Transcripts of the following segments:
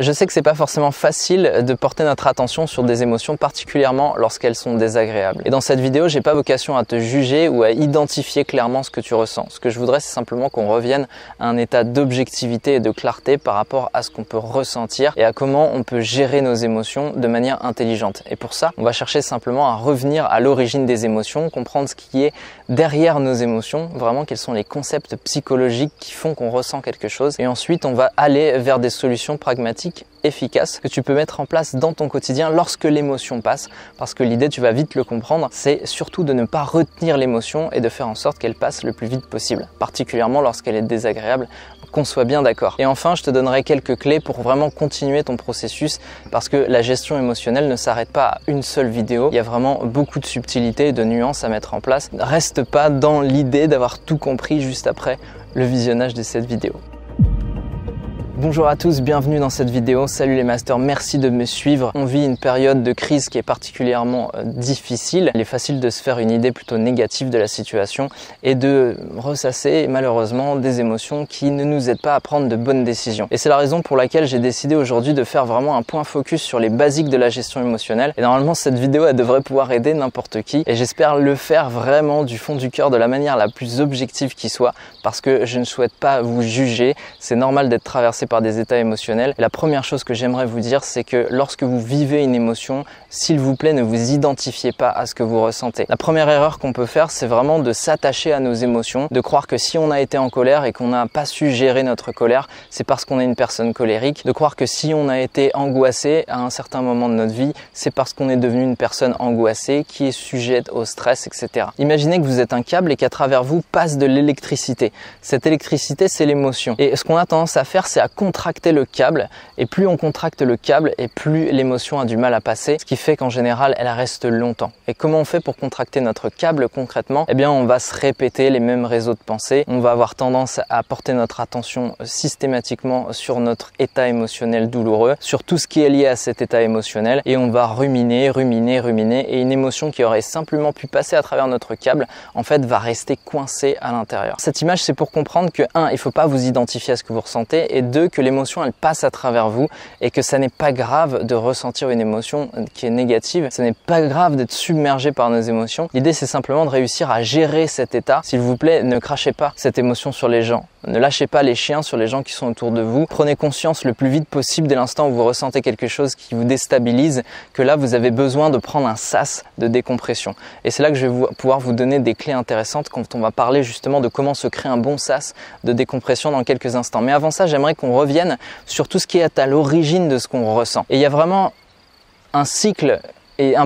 Je sais que c'est pas forcément facile de porter notre attention sur des émotions, particulièrement lorsqu'elles sont désagréables. Et dans cette vidéo, j'ai pas vocation à te juger ou à identifier clairement ce que tu ressens. Ce que je voudrais, c'est simplement qu'on revienne à un état d'objectivité et de clarté par rapport à ce qu'on peut ressentir et à comment on peut gérer nos émotions de manière intelligente. Et pour ça, on va chercher simplement à revenir à l'origine des émotions, comprendre ce qui est derrière nos émotions, vraiment quels sont les concepts psychologiques qui font qu'on ressent quelque chose. Et ensuite, on va aller vers des solutions pragmatiques efficaces que tu peux mettre en place dans ton quotidien lorsque l'émotion passe. Parce que l'idée, tu vas vite le comprendre, c'est surtout de ne pas retenir l'émotion et de faire en sorte qu'elle passe le plus vite possible, particulièrement lorsqu'elle est désagréable qu'on soit bien d'accord. Et enfin, je te donnerai quelques clés pour vraiment continuer ton processus parce que la gestion émotionnelle ne s'arrête pas à une seule vidéo. Il y a vraiment beaucoup de subtilités et de nuances à mettre en place. Reste pas dans l'idée d'avoir tout compris juste après le visionnage de cette vidéo. Bonjour à tous, bienvenue dans cette vidéo. Salut les masters, merci de me suivre. On vit une période de crise qui est particulièrement euh, difficile. Il est facile de se faire une idée plutôt négative de la situation et de ressasser malheureusement des émotions qui ne nous aident pas à prendre de bonnes décisions. Et c'est la raison pour laquelle j'ai décidé aujourd'hui de faire vraiment un point focus sur les basiques de la gestion émotionnelle. Et normalement cette vidéo elle devrait pouvoir aider n'importe qui et j'espère le faire vraiment du fond du cœur de la manière la plus objective qui soit parce que je ne souhaite pas vous juger. C'est normal d'être traversé par des états émotionnels. la première chose que j'aimerais vous dire, c'est que lorsque vous vivez une émotion, s'il vous plaît, ne vous identifiez pas à ce que vous ressentez. La première erreur qu'on peut faire, c'est vraiment de s'attacher à nos émotions, de croire que si on a été en colère et qu'on n'a pas su gérer notre colère, c'est parce qu'on est une personne colérique, de croire que si on a été angoissé à un certain moment de notre vie, c'est parce qu'on est devenu une personne angoissée qui est sujette au stress, etc. Imaginez que vous êtes un câble et qu'à travers vous passe de l'électricité. Cette électricité, c'est l'émotion. Et ce qu'on a tendance à faire, c'est à contracter le câble. Et plus on contracte le câble, et plus l'émotion a du mal à passer, ce qui fait qu'en général, elle reste longtemps. Et comment on fait pour contracter notre câble concrètement? Eh bien, on va se répéter les mêmes réseaux de pensée. On va avoir tendance à porter notre attention systématiquement sur notre état émotionnel douloureux, sur tout ce qui est lié à cet état émotionnel, et on va ruminer, ruminer, ruminer, et une émotion qui aurait simplement pu passer à travers notre câble, en fait, va rester coincée à l'intérieur. Cette image, c'est pour comprendre que, un, il faut pas vous identifier à ce que vous ressentez, et que l'émotion elle passe à travers vous et que ça n'est pas grave de ressentir une émotion qui est négative, ce n'est pas grave d'être submergé par nos émotions. L'idée c'est simplement de réussir à gérer cet état. S'il vous plaît, ne crachez pas cette émotion sur les gens. Ne lâchez pas les chiens sur les gens qui sont autour de vous. Prenez conscience le plus vite possible dès l'instant où vous ressentez quelque chose qui vous déstabilise, que là vous avez besoin de prendre un sas de décompression. Et c'est là que je vais pouvoir vous donner des clés intéressantes quand on va parler justement de comment se créer un bon sas de décompression dans quelques instants. Mais avant ça, j'aimerais qu'on revienne sur tout ce qui est à l'origine de ce qu'on ressent. Et il y a vraiment un cycle et,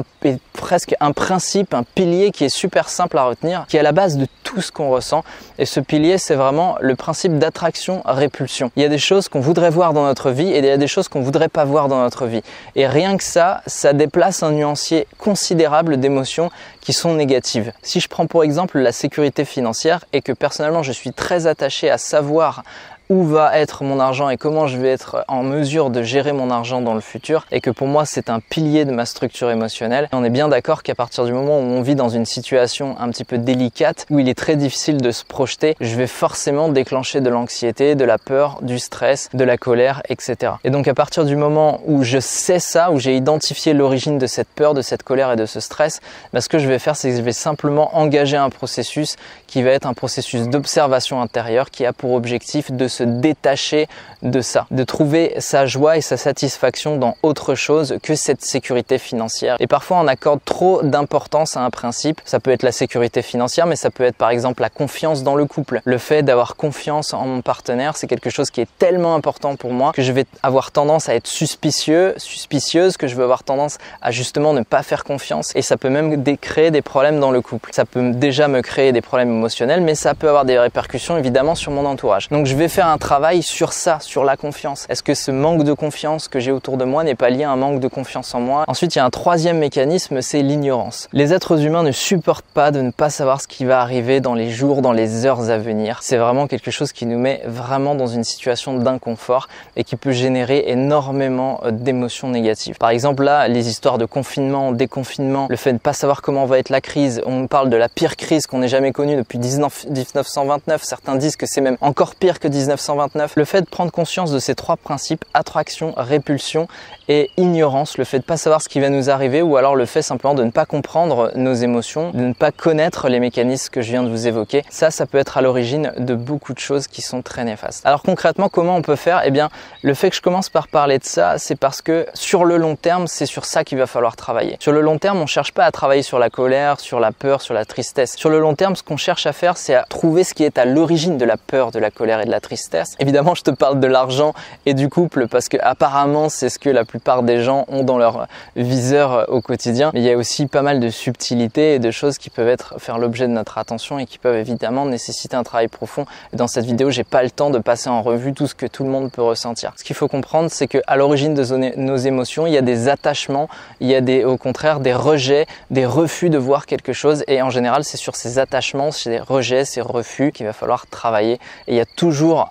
presque un principe, un pilier qui est super simple à retenir, qui est à la base de tout ce qu'on ressent. Et ce pilier, c'est vraiment le principe d'attraction-répulsion. Il y a des choses qu'on voudrait voir dans notre vie et il y a des choses qu'on voudrait pas voir dans notre vie. Et rien que ça, ça déplace un nuancier considérable d'émotions qui sont négatives. Si je prends pour exemple la sécurité financière et que personnellement je suis très attaché à savoir où va être mon argent et comment je vais être en mesure de gérer mon argent dans le futur et que pour moi c'est un pilier de ma structure émotionnelle. on est bien d'accord qu'à partir du moment où on vit dans une situation un petit peu délicate où il est très difficile de se projeter, je vais forcément déclencher de l'anxiété, de la peur, du stress, de la colère, etc. Et donc à partir du moment où je sais ça, où j'ai identifié l'origine de cette peur, de cette colère et de ce stress, bah, ce que je vais faire c'est que je vais simplement engager un processus qui va être un processus d'observation intérieure qui a pour objectif de se détacher de ça, de trouver sa joie et sa satisfaction dans autre chose que cette sécurité financière. Et parfois on accorde trop d'importance à un principe, ça peut être la sécurité financière, mais ça peut être par exemple la confiance dans le couple. Le fait d'avoir confiance en mon partenaire, c'est quelque chose qui est tellement important pour moi que je vais avoir tendance à être suspicieux, suspicieuse, que je vais avoir tendance à justement ne pas faire confiance. Et ça peut même créer des problèmes dans le couple. Ça peut déjà me créer des problèmes émotionnels, mais ça peut avoir des répercussions évidemment sur mon entourage. Donc je vais faire un travail sur ça, sur la confiance. Est-ce que ce manque de confiance que j'ai autour de moi n'est pas lié à un manque de confiance en moi? Ensuite, il y a un troisième mécanisme, c'est l'ignorance. Les êtres humains ne supportent pas de ne pas savoir ce qui va arriver dans les jours, dans les heures à venir. C'est vraiment quelque chose qui nous met vraiment dans une situation d'inconfort et qui peut générer énormément euh, d'émotions négatives. Par exemple, là, les histoires de confinement, déconfinement, le fait de ne pas savoir comment va être la crise, on parle de la pire crise qu'on ait jamais connue depuis 1929. Certains disent que c'est même encore pire que 19 1929. Le fait de prendre conscience de ces trois principes, attraction, répulsion et ignorance, le fait de pas savoir ce qui va nous arriver ou alors le fait simplement de ne pas comprendre nos émotions, de ne pas connaître les mécanismes que je viens de vous évoquer, ça, ça peut être à l'origine de beaucoup de choses qui sont très néfastes. Alors concrètement, comment on peut faire? Eh bien, le fait que je commence par parler de ça, c'est parce que sur le long terme, c'est sur ça qu'il va falloir travailler. Sur le long terme, on cherche pas à travailler sur la colère, sur la peur, sur la tristesse. Sur le long terme, ce qu'on cherche à faire, c'est à trouver ce qui est à l'origine de la peur, de la colère et de la tristesse. Évidemment, je te parle de l'argent et du couple parce que apparemment, c'est ce que la plupart des gens ont dans leur viseur au quotidien. Mais il y a aussi pas mal de subtilités et de choses qui peuvent être faire l'objet de notre attention et qui peuvent évidemment nécessiter un travail profond. Dans cette vidéo, j'ai pas le temps de passer en revue tout ce que tout le monde peut ressentir. Ce qu'il faut comprendre, c'est que à l'origine de nos émotions, il y a des attachements, il y a des, au contraire, des rejets, des refus de voir quelque chose. Et en général, c'est sur ces attachements, ces rejets, ces refus qu'il va falloir travailler. Et il y a toujours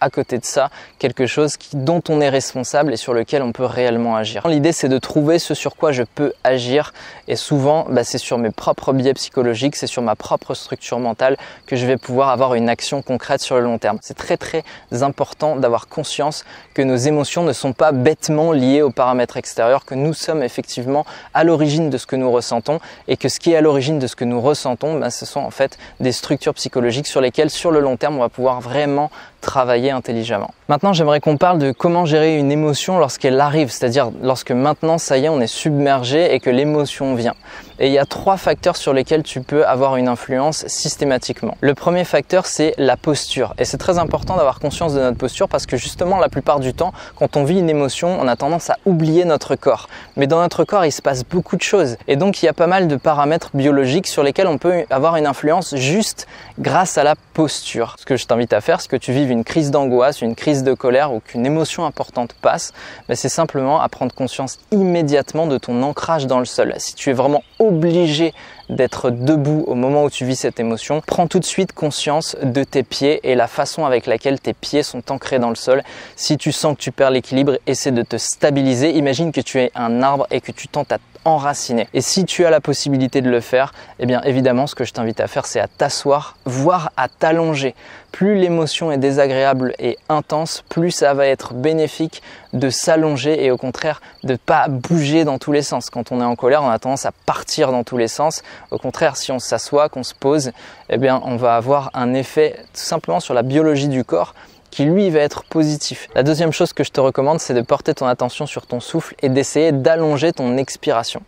à côté de ça quelque chose dont on est responsable et sur lequel on peut réellement agir. L'idée c'est de trouver ce sur quoi je peux agir et souvent bah, c'est sur mes propres biais psychologiques, c'est sur ma propre structure mentale que je vais pouvoir avoir une action concrète sur le long terme. C'est très très important d'avoir conscience que nos émotions ne sont pas bêtement liées aux paramètres extérieurs, que nous sommes effectivement à l'origine de ce que nous ressentons et que ce qui est à l'origine de ce que nous ressentons, bah, ce sont en fait des structures psychologiques sur lesquelles sur le long terme on va pouvoir vraiment travailler intelligemment. Maintenant, j'aimerais qu'on parle de comment gérer une émotion lorsqu'elle arrive, c'est-à-dire lorsque maintenant, ça y est, on est submergé et que l'émotion vient. Et il y a trois facteurs sur lesquels tu peux avoir une influence systématiquement. Le premier facteur, c'est la posture. Et c'est très important d'avoir conscience de notre posture parce que justement, la plupart du temps, quand on vit une émotion, on a tendance à oublier notre corps. Mais dans notre corps, il se passe beaucoup de choses. Et donc, il y a pas mal de paramètres biologiques sur lesquels on peut avoir une influence juste grâce à la posture. Ce que je t'invite à faire, c'est que tu vives une crise d'angoisse, une crise de colère ou qu'une émotion importante passe, c'est simplement à prendre conscience immédiatement de ton ancrage dans le sol. Si tu es vraiment obligé d'être debout au moment où tu vis cette émotion, prends tout de suite conscience de tes pieds et la façon avec laquelle tes pieds sont ancrés dans le sol. Si tu sens que tu perds l'équilibre, essaie de te stabiliser. Imagine que tu es un arbre et que tu tentes à enraciner. Et si tu as la possibilité de le faire, eh bien évidemment, ce que je t'invite à faire, c'est à t'asseoir, voire à t'allonger. Plus l'émotion est désagréable et intense, plus ça va être bénéfique de s'allonger et au contraire de ne pas bouger dans tous les sens. Quand on est en colère, on a tendance à partir dans tous les sens. Au contraire, si on s'assoit, qu'on se pose, eh bien on va avoir un effet tout simplement sur la biologie du corps qui lui va être positif. La deuxième chose que je te recommande, c'est de porter ton attention sur ton souffle et d'essayer d'allonger ton expiration.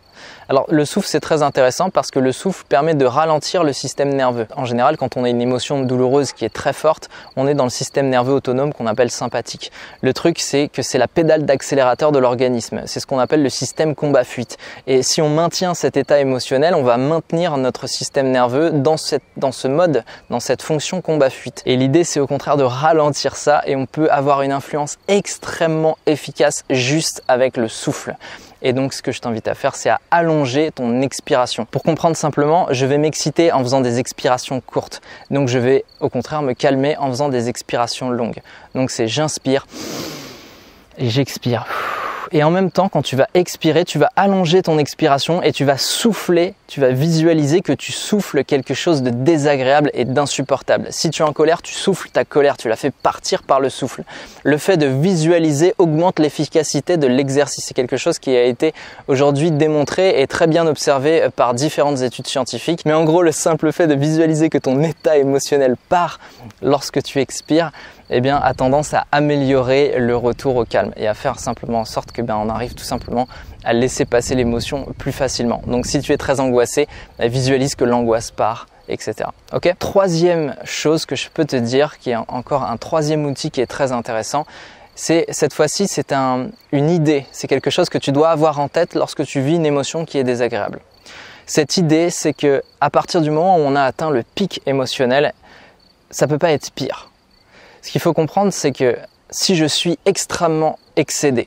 Alors le souffle c'est très intéressant parce que le souffle permet de ralentir le système nerveux. En général quand on a une émotion douloureuse qui est très forte, on est dans le système nerveux autonome qu'on appelle sympathique. Le truc c'est que c'est la pédale d'accélérateur de l'organisme. C'est ce qu'on appelle le système combat-fuite. Et si on maintient cet état émotionnel, on va maintenir notre système nerveux dans, ce mode, dans cette fonction combat-fuite. Et l'idée c'est au contraire de ralentir ça et on peut avoir une influence extrêmement efficace juste avec le souffle. Et donc ce que je t'invite à faire, c'est à allonger ton expiration. Pour comprendre simplement, je vais m'exciter en faisant des expirations courtes. Donc je vais au contraire me calmer en faisant des expirations longues. Donc c'est j'inspire et j'expire. Et en même temps, quand tu vas expirer, tu vas allonger ton expiration et tu vas souffler, tu vas visualiser que tu souffles quelque chose de désagréable et d'insupportable. Si tu es en colère, tu souffles ta colère, tu la fais partir par le souffle. Le fait de visualiser augmente l'efficacité de l'exercice. C'est quelque chose qui a été aujourd'hui démontré et très bien observé par différentes études scientifiques. Mais en gros, le simple fait de visualiser que ton état émotionnel part lorsque tu expires, eh bien, a tendance à améliorer le retour au calme et à faire simplement en sorte que ben, on arrive tout simplement à laisser passer l'émotion plus facilement. Donc, si tu es très angoissé, ben, visualise que l'angoisse part etc. Ok? Troisième chose que je peux te dire, qui est encore un troisième outil qui est très intéressant, c'est cette fois-ci c'est une idée, c'est quelque chose que tu dois avoir en tête lorsque tu vis une émotion qui est désagréable. Cette idée, c'est que à partir du moment où on a atteint le pic émotionnel, ça peut pas être pire. Ce qu'il faut comprendre, c'est que si je suis extrêmement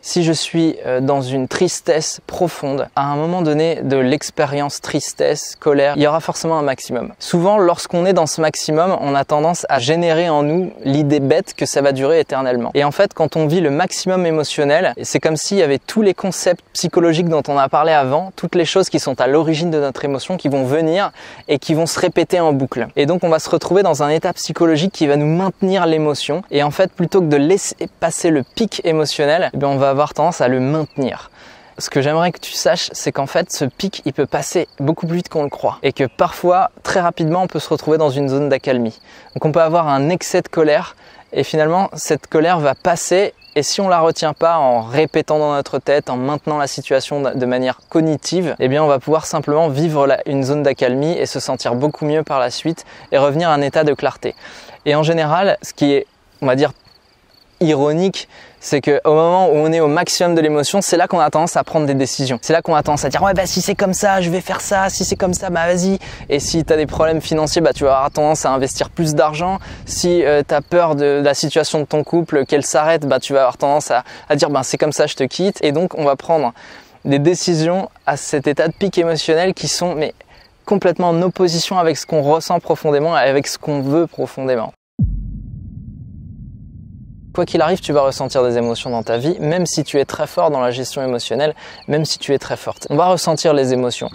si je suis euh, dans une tristesse profonde, à un moment donné de l'expérience tristesse, colère, il y aura forcément un maximum. Souvent, lorsqu'on est dans ce maximum, on a tendance à générer en nous l'idée bête que ça va durer éternellement. Et en fait, quand on vit le maximum émotionnel, c'est comme s'il y avait tous les concepts psychologiques dont on a parlé avant, toutes les choses qui sont à l'origine de notre émotion qui vont venir et qui vont se répéter en boucle. Et donc, on va se retrouver dans un état psychologique qui va nous maintenir l'émotion. Et en fait, plutôt que de laisser passer le pic émotionnel, eh on va avoir tendance à le maintenir ce que j'aimerais que tu saches, c'est qu'en fait, ce pic, il peut passer beaucoup plus vite qu'on le croit. Et que parfois, très rapidement, on peut se retrouver dans une zone d'accalmie. Donc on peut avoir un excès de colère, et finalement, cette colère va passer, et si on la retient pas en répétant dans notre tête, en maintenant la situation de manière cognitive, eh bien on va pouvoir simplement vivre une zone d'accalmie et se sentir beaucoup mieux par la suite et revenir à un état de clarté. Et en général, ce qui est, on va dire, ironique, c'est que au moment où on est au maximum de l'émotion, c'est là qu'on a tendance à prendre des décisions. C'est là qu'on a tendance à dire ouais bah si c'est comme ça, je vais faire ça, si c'est comme ça, bah vas-y. Et si tu as des problèmes financiers, bah tu vas avoir tendance à investir plus d'argent. Si euh, tu as peur de, la situation de ton couple, qu'elle s'arrête, bah tu vas avoir tendance à, dire bah c'est comme ça, je te quitte. Et donc on va prendre des décisions à cet état de pic émotionnel qui sont mais complètement en opposition avec ce qu'on ressent profondément et avec ce qu'on veut profondément. Quoi qu'il arrive, tu vas ressentir des émotions dans ta vie, même si tu es très fort dans la gestion émotionnelle, même si tu es très forte. On va ressentir les émotions.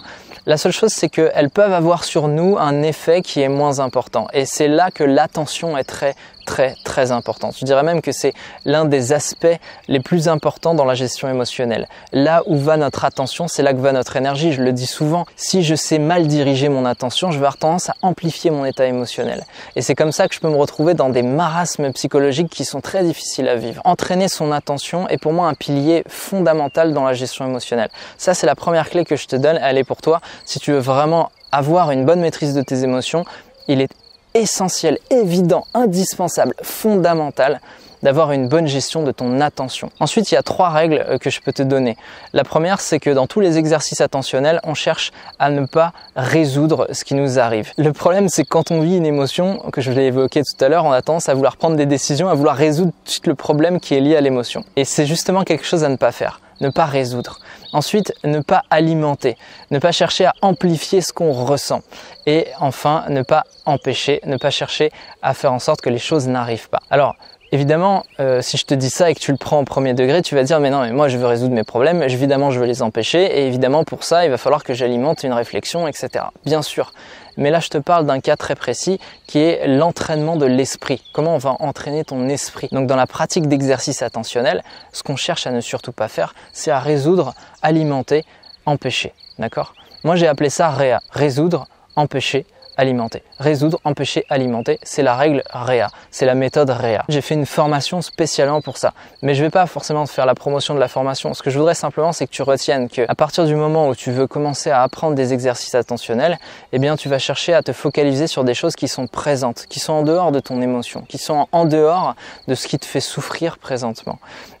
La seule chose, c'est qu'elles peuvent avoir sur nous un effet qui est moins important. Et c'est là que l'attention est très très très important. Je dirais même que c'est l'un des aspects les plus importants dans la gestion émotionnelle. Là où va notre attention, c'est là que va notre énergie. Je le dis souvent, si je sais mal diriger mon attention, je vais avoir tendance à amplifier mon état émotionnel. Et c'est comme ça que je peux me retrouver dans des marasmes psychologiques qui sont très difficiles à vivre. Entraîner son attention est pour moi un pilier fondamental dans la gestion émotionnelle. Ça, c'est la première clé que je te donne. Elle est pour toi. Si tu veux vraiment avoir une bonne maîtrise de tes émotions, il est essentiel, évident, indispensable, fondamental d'avoir une bonne gestion de ton attention. Ensuite, il y a trois règles euh, que je peux te donner. La première, c'est que dans tous les exercices attentionnels, on cherche à ne pas résoudre ce qui nous arrive. Le problème, c'est que quand on vit une émotion, que je l'ai évoqué tout à l'heure, on a tendance à vouloir prendre des décisions, à vouloir résoudre tout le problème qui est lié à l'émotion. Et c'est justement quelque chose à ne pas faire ne pas résoudre. Ensuite, ne pas alimenter, ne pas chercher à amplifier ce qu'on ressent. Et enfin, ne pas empêcher, ne pas chercher à faire en sorte que les choses n'arrivent pas. Alors, Évidemment, euh, si je te dis ça et que tu le prends en premier degré, tu vas dire mais non, mais moi je veux résoudre mes problèmes, évidemment je veux les empêcher, et évidemment pour ça il va falloir que j'alimente une réflexion, etc. Bien sûr. Mais là je te parle d'un cas très précis qui est l'entraînement de l'esprit. Comment on va entraîner ton esprit? Donc dans la pratique d'exercice attentionnel, ce qu'on cherche à ne surtout pas faire, c'est à résoudre, alimenter, empêcher. D'accord? Moi j'ai appelé ça REA, résoudre, empêcher, alimenter. Résoudre, empêcher, alimenter, c'est la règle REA, c'est la méthode REA. J'ai fait une formation spécialement pour ça, mais je vais pas forcément faire la promotion de la formation. Ce que je voudrais simplement, c'est que tu retiennes que à partir du moment où tu veux commencer à apprendre des exercices attentionnels, eh bien tu vas chercher à te focaliser sur des choses qui sont présentes, qui sont en dehors de ton émotion, qui sont en dehors de ce qui te fait souffrir présentement.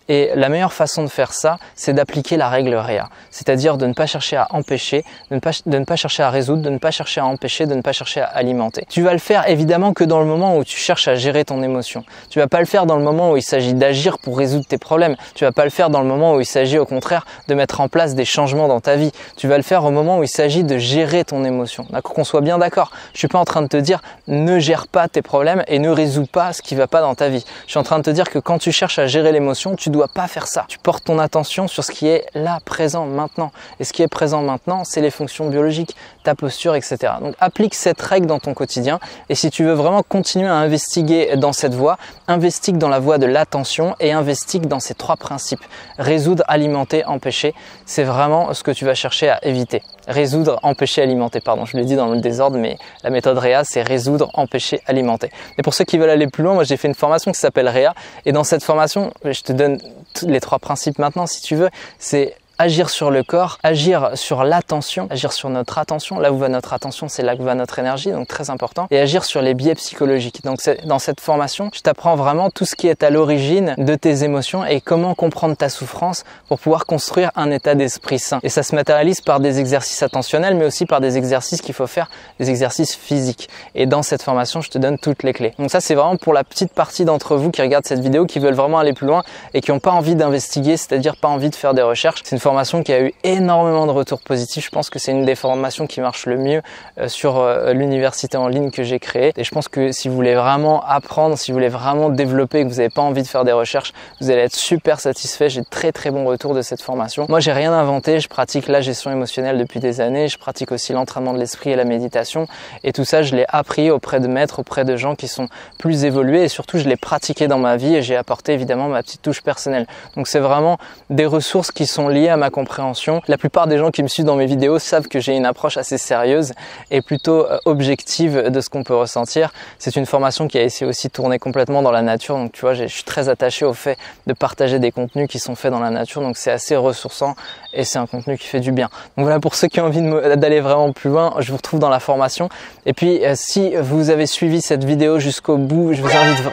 Et la meilleure façon de faire ça, c'est d'appliquer la règle REA, c'est-à-dire de ne pas chercher à empêcher, de ne, pas, de ne pas chercher à résoudre, de ne pas chercher à empêcher, de ne pas chercher à alimenter. Tu vas le faire évidemment que dans le moment où tu cherches à gérer ton émotion. Tu vas pas le faire dans le moment où il s'agit d'agir pour résoudre tes problèmes. Tu vas pas le faire dans le moment où il s'agit au contraire de mettre en place des changements dans ta vie. Tu vas le faire au moment où il s'agit de gérer ton émotion. D'accord, qu'on soit bien d'accord. Je suis pas en train de te dire ne gère pas tes problèmes et ne résous pas ce qui va pas dans ta vie. Je suis en train de te dire que quand tu cherches à gérer l'émotion, tu dois dois pas faire ça. Tu portes ton attention sur ce qui est là, présent, maintenant. Et ce qui est présent maintenant, c'est les fonctions biologiques, ta posture, etc. Donc applique cette règle dans ton quotidien. Et si tu veux vraiment continuer à investiguer dans cette voie, investigue dans la voie de l'attention et investigue dans ces trois principes. Résoudre, alimenter, empêcher. C'est vraiment ce que tu vas chercher à éviter. Résoudre, empêcher, alimenter. Pardon, je l'ai dit dans le désordre, mais la méthode REA, c'est résoudre, empêcher, alimenter. Et pour ceux qui veulent aller plus loin, moi j'ai fait une formation qui s'appelle REA. Et dans cette formation, je te donne les trois principes maintenant si tu veux. C'est agir sur le corps, agir sur l'attention, agir sur notre attention. Là où va notre attention, c'est là où va notre énergie, donc très important. Et agir sur les biais psychologiques. Donc dans cette formation, je t'apprends vraiment tout ce qui est à l'origine de tes émotions et comment comprendre ta souffrance pour pouvoir construire un état d'esprit sain. Et ça se matérialise par des exercices attentionnels, mais aussi par des exercices qu'il faut faire, des exercices physiques. Et dans cette formation, je te donne toutes les clés. Donc ça, c'est vraiment pour la petite partie d'entre vous qui regardent cette vidéo, qui veulent vraiment aller plus loin et qui n'ont pas envie d'investiguer, c'est-à-dire pas envie de faire des recherches. C'est une formation qui a eu énormément de retours positifs. Je pense que c'est une des formations qui marche le mieux euh, sur euh, l'université en ligne que j'ai créée. Et je pense que si vous voulez vraiment apprendre, si vous voulez vraiment développer, que vous n'avez pas envie de faire des recherches, vous allez être super satisfait. J'ai très très bon retour de cette formation. Moi, j'ai rien inventé. Je pratique la gestion émotionnelle depuis des années. Je pratique aussi l'entraînement de l'esprit et la méditation. Et tout ça, je l'ai appris auprès de maîtres, auprès de gens qui sont plus évolués. Et surtout, je l'ai pratiqué dans ma vie et j'ai apporté évidemment ma petite touche personnelle. Donc, c'est vraiment des ressources qui sont liées à ma compréhension. La plupart des gens qui me suivent dans mes vidéos savent que j'ai une approche assez sérieuse et plutôt euh, objective de ce qu'on peut ressentir. C'est une formation qui a essayé aussi de tourner complètement dans la nature. Donc, tu vois, je suis très attaché au fait de partager des contenus qui sont faits dans la nature. Donc, c'est assez ressourçant et c'est un contenu qui fait du bien. Donc voilà, pour ceux qui ont envie d'aller vraiment plus loin, je vous retrouve dans la formation. Et puis, euh, si vous avez suivi cette vidéo jusqu'au bout, je vous invite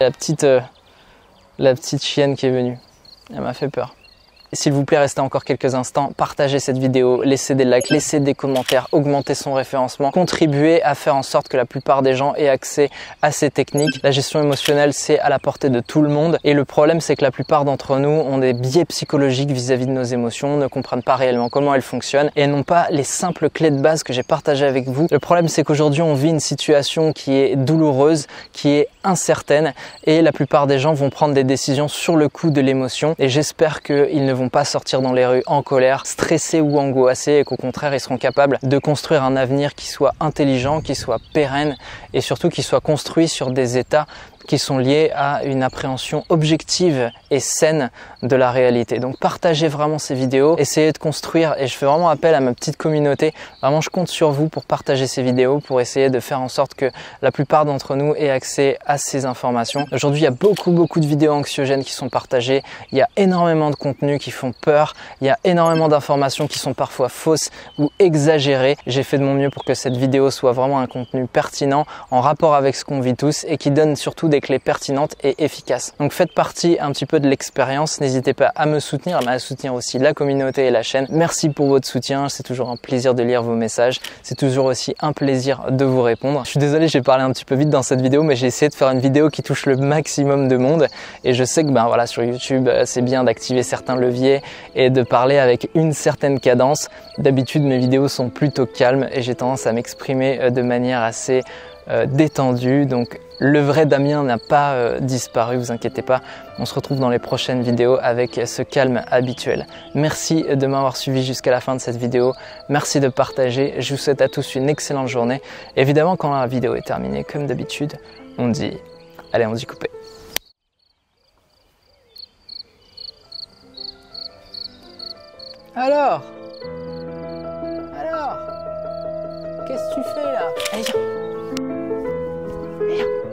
la petite, euh, la petite chienne qui est venue. Elle m'a fait peur. S'il vous plaît, restez encore quelques instants, partagez cette vidéo, laissez des likes, laissez des commentaires, augmentez son référencement, contribuez à faire en sorte que la plupart des gens aient accès à ces techniques. La gestion émotionnelle, c'est à la portée de tout le monde et le problème, c'est que la plupart d'entre nous ont des biais psychologiques vis-à-vis de nos émotions, ne comprennent pas réellement comment elles fonctionnent et n'ont pas les simples clés de base que j'ai partagées avec vous. Le problème, c'est qu'aujourd'hui, on vit une situation qui est douloureuse, qui est incertaine et la plupart des gens vont prendre des décisions sur le coup de l'émotion et j'espère qu'ils ne vont pas sortir dans les rues en colère, stressés ou angoissés et qu'au contraire ils seront capables de construire un avenir qui soit intelligent, qui soit pérenne et surtout qui soit construit sur des états qui sont liés à une appréhension objective et saine de la réalité. Donc partagez vraiment ces vidéos, essayez de construire et je fais vraiment appel à ma petite communauté. Vraiment, je compte sur vous pour partager ces vidéos, pour essayer de faire en sorte que la plupart d'entre nous aient accès à ces informations. Aujourd'hui, il y a beaucoup beaucoup de vidéos anxiogènes qui sont partagées, il y a énormément de contenus qui font peur, il y a énormément d'informations qui sont parfois fausses ou exagérées. J'ai fait de mon mieux pour que cette vidéo soit vraiment un contenu pertinent en rapport avec ce qu'on vit tous et qui donne surtout des clés pertinentes et efficaces. Donc faites partie un petit peu de l'expérience, n'hésitez pas à me soutenir, à soutenir aussi la communauté et la chaîne. Merci pour votre soutien, c'est toujours un plaisir de lire vos messages, c'est toujours aussi un plaisir de vous répondre. Je suis désolé, j'ai parlé un petit peu vite dans cette vidéo, mais j'ai essayé de faire une vidéo qui touche le maximum de monde et je sais que ben voilà sur YouTube, euh, c'est bien d'activer certains leviers et de parler avec une certaine cadence. D'habitude, mes vidéos sont plutôt calmes et j'ai tendance à m'exprimer euh, de manière assez euh, détendu. Donc le vrai Damien n'a pas euh, disparu, vous inquiétez pas. On se retrouve dans les prochaines vidéos avec ce calme habituel. Merci de m'avoir suivi jusqu'à la fin de cette vidéo. Merci de partager. Je vous souhaite à tous une excellente journée. Évidemment, quand la vidéo est terminée, comme d'habitude, on dit allez, on dit couper. Alors? Alors? Qu'est-ce que tu fais là? 没有。